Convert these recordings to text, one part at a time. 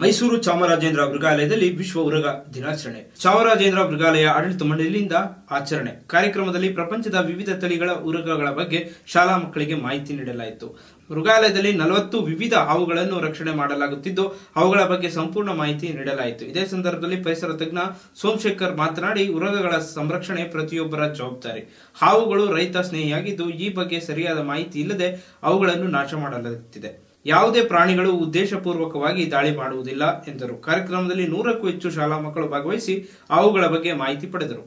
ಮೈಸೂರು ಚಾಮರಾಜೇಂದ್ರ ಮೃಗಾಲಯದಲ್ಲಿ ವಿಶ್ವ ಉರಗ ದಿನಾಚರಣೆ. ಚಾಮರಾಜೇಂದ್ರ ಮೃಗಾಲಯ ಆಡಳಿತ ಮಂಡಳಿಯಿಂದ ಆಚರಣೆ. ಕಾರ್ಯಕ್ರಮದಲ್ಲಿ ಪ್ರಪಂಚದ ವಿವಿಧ ತಳಿಗಳ ಉರಗಗಳ ಬಗ್ಗೆ ಶಾಲಾ ಮಕ್ಕಳಿಗೆ ಮಾಹಿತಿ ನೀಡಲಾಯಿತು. ಮೃಗಾಲಯದಲ್ಲಿ ನಲವತ್ತು ವಿವಿಧ ಹಾವುಗಳನ್ನು ರಕ್ಷಣೆ ಮಾಡಲಾಗುತ್ತಿದ್ದು, ಅವುಗಳ ಬಗ್ಗೆ ಸಂಪೂರ್ಣ ಮಾಹಿತಿ ನೀಡಲಾಯಿತು. ಇದೇ ಸಂದರ್ಭದಲ್ಲಿ ಪರಿಸರ ತಜ್ಞ ಸೋಮಶೇಖರ್ ಮಾತನಾಡಿ, ಉರಗಗಳ ಸಂರಕ್ಷಣೆ ಪ್ರತಿಯೊಬ್ಬರ ಜವಾಬ್ದಾರಿ. ಹಾವುಗಳು ರೈತ ಸ್ನೇಹಿಯಾಗಿದ್ದು, ಈ ಬಗ್ಗೆ ಸರಿಯಾದ ಮಾಹಿತಿ ಇಲ್ಲದೆ ಅವುಗಳನ್ನು ನಾಶ ಮಾಡಲಾಗುತ್ತಿದೆ. ಯಾವುದೇ ಪ್ರಾಣಿಗಳು ಉದ್ದೇಶಪೂರ್ವಕವಾಗಿ ದಾಳಿ ಮಾಡುವುದಿಲ್ಲ ಎಂದರು. ಕಾರ್ಯಕ್ರಮದಲ್ಲಿ ನೂರಕ್ಕೂ ಹೆಚ್ಚು ಶಾಲಾ ಮಕ್ಕಳು ಭಾಗವಹಿಸಿ ಅವುಗಳ ಬಗ್ಗೆ ಮಾಹಿತಿ ಪಡೆದರು.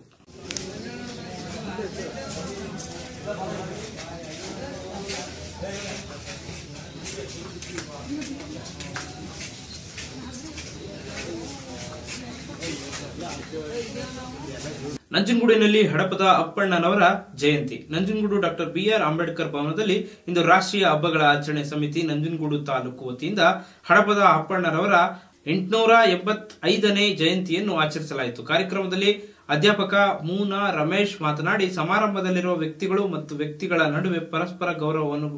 ನಂಜನಗೂಡಿನಲ್ಲಿ ಹಡಪದ ಅಪ್ಪಣ್ಣನವರ ಜಯಂತಿ. Nanjangud doctor B R Ambedkar ಭವನದಲ್ಲಿ ಇಂದು ರಾಷ್ಟ್ರೀಯ ಹಬ್ಬಗಳ ಆಚರಣೆ ಸಮಿತಿ ನಂಜನಗೂಡು ತಾಲೂಕು ವತಿಯಿಂದ ಹಡಪದ ಅಪ್ಪಣ್ಣನವರ ಎಂಟುನೂರ ಎಂಬತ್ತೈದನೇ ಜಯಂತಿಯನ್ನು ಆಚರಿಸಲಾಯಿತು. ಕಾರ್ಯಕ್ರಮದಲ್ಲಿ ಅಧ್ಯಾಪಕ ಮೂನಾ ರಮೇಶ್ ಮಾತನಾಡಿ, ಸಮಾರಂಭದಲ್ಲಿರುವ ವ್ಯಕ್ತಿಗಳು ಮತ್ತು ವ್ಯಕ್ತಿಗಳ ನಡುವೆ ಪರಸ್ಪರ ಗೌರವವನ್ನು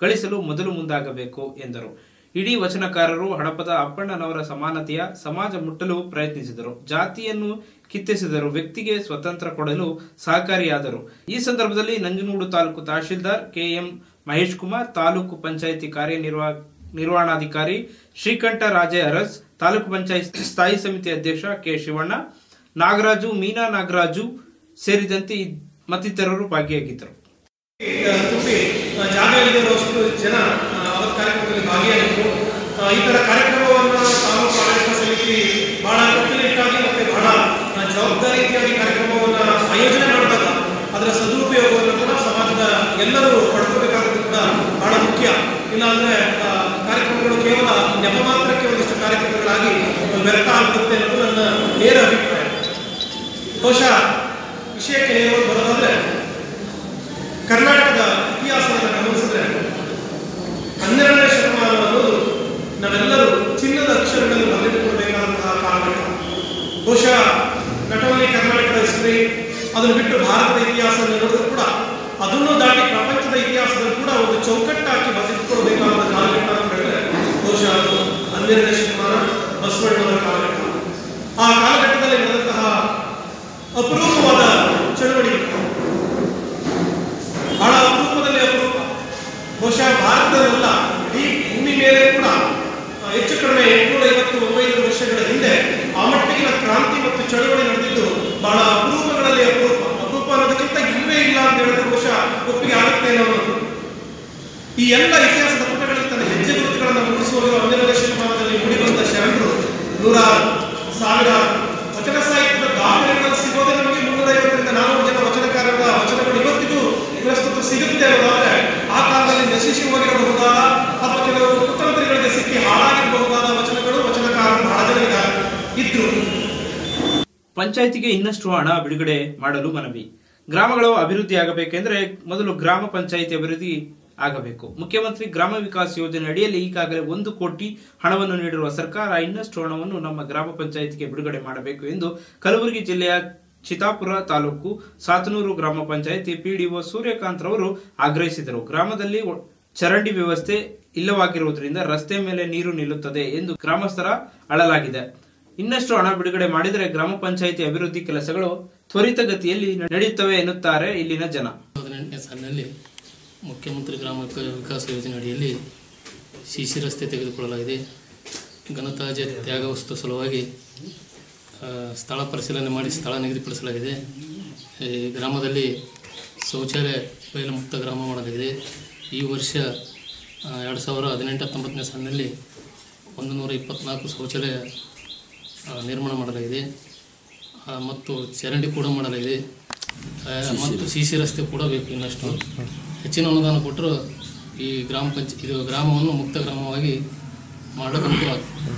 ಗಳಿಸಲು ಮೊದಲು ಮುಂದಾಗಬೇಕು ಎಂದರು. ಇಡೀ ವಚನಕಾರರು ಹಡಪದ ಅಪ್ಪಣ್ಣನವರ ಸಮಾನತೆಯ ಸಮಾಜ ಮುಟ್ಟಲು ಪ್ರಯತ್ನಿಸಿದರು. ಜಾತಿಯನ್ನು ಕಿತ್ತಿಸಿದರು. ವ್ಯಕ್ತಿಗೆ ಸ್ವತಂತ್ರ ಕೊಡಲು ಸಹಕಾರಿಯಾದರು. ಈ ಸಂದರ್ಭದಲ್ಲಿ ನಂಜನಗೂಡು ತಾಲೂಕು ತಹಶೀಲ್ದಾರ್ ಕೆಎಂ ಮಹೇಶ್ ಕುಮಾರ್ ತಾಲೂಕು ಪಂಚಾಯಿತಿ ಕಾರ್ಯನಿರ್ವಾ, ನಿರ್ವಹಣಾಧಿಕಾರಿ ಶ್ರೀಕಂಠ ರಾಜೇ ಅರಸ್ ತಾಲೂಕು ಪಂಚಾಯತ್ ಸ್ಥಾಯಿ ಸಮಿತಿ ಅಧ್ಯಕ್ಷ ಕೆ ಶಿವಣ್ಣ, ನಾಗರಾಜು, ಮೀನಾ ನಾಗರಾಜು ಸೇರಿದಂತೆ ಮತ್ತಿತರರು ಭಾಗಿಯಾಗಿದ್ದರು. ಅವತ್ತು ಕಾರ್ಯಕ್ರಮದಲ್ಲಿ ಭಾಗಿಯಾಗಿದ್ದರು ಈ ತರ ಕಾರ್ಯಕ್ರಮವನ್ನು ತಾಲೂಕು ಆಡಳಿತ ಸಮಿತಿ ಬಹಳ ಕಟ್ಟುನಿಟ್ಟಾಗಿ ಮತ್ತು ಬಹಳ ಜವಾಬ್ದಾರಿ ಜವಾಬ್ದಾರಿಯಾಗಿ ಕಾರ್ಯಕ್ರಮವನ್ನು ಆಯೋಜನೆ ಮಾಡಿದಾಗ ಅದರ ಸದುಪಯೋಗವನ್ನು ಕೂಡ ಸಮಾಜದ ಎಲ್ಲರೂ ಪಡ್ಕೋಬೇಕಾಗುತ್ತೆ ಕೂಡ ಬಹಳ ಮುಖ್ಯ. ಇಲ್ಲಾಂದ್ರೆ ಕಾರ್ಯಕ್ರಮಗಳು ಕೇವಲ ನೆಪ ಮಾತ್ರಕ್ಕೆ ಒಂದಿಷ್ಟು ಕಾರ್ಯಕ್ರಮಗಳಾಗಿ ವ್ಯರ್ಥ ಆಗುತ್ತೆ ಅನ್ನೋದು ನನ್ನ ನೇರ ಅಭಿಪ್ರಾಯ. ಬಹುಶಃ ವಿಷಯಕ್ಕೆ ನೇರವಾಗಿ ಬರೋದಾದ್ರೆ, ಕರ್ನಾಟಕದ ಇತಿಹಾಸವನ್ನು ಗಮನಿಸಿದ್ರೆ ಹನ್ನೆರಡನೇ ಶತಮಾನ ಅನ್ನೋದು ನಾವೆಲ್ಲರೂ ಚಿನ್ನದ ಅಕ್ಷರಗಳನ್ನು ಬರೆದಿಟ್ಟುಕೊಳ್ಬೇಕಾದಂತಹ ಕಾಲಘಟ್ಟ ಬಹುಶಃ ನಾಟ್ ಓನ್ಲಿ ಕರ್ನಾಟಕದ ಹಿಸ್ಟ್ರಿ, ಅದನ್ನು ಬಿಟ್ಟು ಭಾರತದ ಇತಿಹಾಸವನ್ನು ನೋಡಿದ್ರು ಕೂಡ, ಅದನ್ನು ದಾಟಿ ಪ್ರಪಂಚದ ಇತಿಹಾಸದಲ್ಲಿ ಕೂಡ ಒಂದು ಚೌಕಟ್ಟಾಕಿ ಬದುಕೊಳ್ಬೇಕಾದ ಕಾಲಘಟ್ಟ ಅಂತ ಹೇಳಿದ್ರೆ, ಬಹುಶಃ ಅದು ಹನ್ನೆರಡನೇ ಶತಮಾನ ಬಸವಣ್ಣವರ ಕಾಲಘಟ್ಟ. ಆ ಕಾಲಘಟ್ಟದಲ್ಲಿ ನಡೆದಂತಹ ಅಪರೂಪವಾದ ಚಳವಳಿಗಳು ಬಹಳ ಅಪರೂಪದಲ್ಲಿ ಅಪರೂಪ ಬಹುಶಃ ಭಾರತದಲ್ಲ ಇಡೀ ಭೂಮಿ ಮೇಲೆ ಕೂಡ ಆ, ಹೆಚ್ಚು ಕಡಿಮೆ ಎಂಟುನೂರ ಐವತ್ತು ಒಂಬೈನೂರು ವರ್ಷಗಳ ಹಿಂದೆ ಆ ಮಟ್ಟಿಗಿನ ಕ್ರಾಂತಿ ಮತ್ತು ಚಳವಳಿ ನಡೆದಿದ್ದು ಬಹಳ ಅಪರೂಪಗಳಲ್ಲಿ ಅಪರೂಪ. ಅಪರೂಪ ಅನ್ನೋದಕ್ಕಿಂತ ಇಲ್ಲವೇ ಇಲ್ಲ ಅಂತ ಹೇಳಿದ್ರೆ ಬಹುಶಃ ಒಪ್ಪಿಗೆ ಆಗುತ್ತೆ ಅನ್ನೋದು. ಈ ಎಲ್ಲ ಇತಿಹಾಸದ ಪುಟಗಳಲ್ಲಿ ತನ್ನ ಹೆಜ್ಜೆ ಗುರುತುಗಳನ್ನು ಮೂಡಿಸುವಾಗ ಪಂಚಾಯಿತಿಗೆ ಇನ್ನಷ್ಟು ಹಣ ಬಿಡುಗಡೆ ಮಾಡಲು ಮನವಿ. ಗ್ರಾಮಗಳು ಅಭಿವೃದ್ಧಿ ಆಗಬೇಕೆಂದರೆ ಮೊದಲು ಗ್ರಾಮ ಪಂಚಾಯಿತಿ ಅಭಿವೃದ್ಧಿ ಆಗಬೇಕು. ಮುಖ್ಯಮಂತ್ರಿ ಗ್ರಾಮ ವಿಕಾಸ್ ಯೋಜನೆ ಅಡಿಯಲ್ಲಿ ಈಗಾಗಲೇ ಒಂದು ಕೋಟಿ ಹಣವನ್ನು ನೀಡಿರುವ ಸರ್ಕಾರ ಇನ್ನಷ್ಟು ಹಣವನ್ನು ನಮ್ಮ ಗ್ರಾಮ ಪಂಚಾಯಿತಿಗೆ ಬಿಡುಗಡೆ ಮಾಡಬೇಕು ಎಂದು ಕಲಬುರಗಿ ಜಿಲ್ಲೆಯ ಚಿತಾಪುರ ತಾಲೂಕು ಸಾತನೂರು ಗ್ರಾಮ ಪಂಚಾಯಿತಿ ಪಿಡಿಒ ಸೂರ್ಯಕಾಂತ್ ರವರು ಆಗ್ರಹಿಸಿದರು. ಗ್ರಾಮದಲ್ಲಿ ಚರಂಡಿ ವ್ಯವಸ್ಥೆ ಇಲ್ಲವಾಗಿರುವುದರಿಂದ ರಸ್ತೆ ಮೇಲೆ ನೀರು ನಿಲ್ಲುತ್ತದೆ ಎಂದು ಗ್ರಾಮಸ್ಥರ ಅಳಲಾಗಿದೆ. ಇನ್ನಷ್ಟು ಹಣ ಬಿಡುಗಡೆ ಮಾಡಿದರೆ ಗ್ರಾಮ ಪಂಚಾಯಿತಿ ಅಭಿವೃದ್ಧಿ ಕೆಲಸಗಳು ತ್ವರಿತಗತಿಯಲ್ಲಿ ನಡೆಯುತ್ತವೆ ಎನ್ನುತ್ತಾರೆ ಇಲ್ಲಿನ ಜನ. ಹದಿನೆಂಟನೇ ಸಾಲಿನಲ್ಲಿ ಮುಖ್ಯಮಂತ್ರಿ ಗ್ರಾಮ ವಿಕ- ವಿಕಾಸ ಯೋಜನೆ ಅಡಿಯಲ್ಲಿ ಸಿಸಿ ರಸ್ತೆ ತೆಗೆದುಕೊಳ್ಳಲಾಗಿದೆ. ಘನತಾಜ ತ್ಯಾಗ ವಸ್ತು ಸಲುವಾಗಿ ಸ್ಥಳ ಪರಿಶೀಲನೆ ಮಾಡಿ ಸ್ಥಳ ನಿಗದಿಪಡಿಸಲಾಗಿದೆ ಈ ಗ್ರಾಮದಲ್ಲಿ ಶೌಚಾಲಯ ಬಯಲು ಗ್ರಾಮ ಮಾಡಲಾಗಿದೆ. ಈ ವರ್ಷ ಎರಡು ಸಾವಿರ ಹದಿನೆಂಟು ಹತ್ತೊಂಬತ್ತನೇ ಸಾಲಿನಲ್ಲಿ ಒಂದು ನೂರ ಇಪ್ಪತ್ತ್ನಾಲ್ಕು ಶೌಚಾಲಯ ನಿರ್ಮಾಣ ಮಾಡಲಾಗಿದೆ. ಮತ್ತು ಚರಂಡಿ ಕೂಡ ಮಾಡಲಾಗಿದೆ. ಮತ್ತು ಸಿ ಸಿ ರಸ್ತೆ ಕೂಡ ಬೇಕು ಇನ್ನಷ್ಟು. ಹೆಚ್ಚಿನ ಅನುದಾನ ಕೊಟ್ಟರು ಈ ಗ್ರಾಮ ಪಂಚ ಇದು ಗ್ರಾಮವನ್ನು ಮುಕ್ತ ಗ್ರಾಮವಾಗಿ ಮಾಡಲು ಅನುಕೂಲ ಆಗ್ತದೆ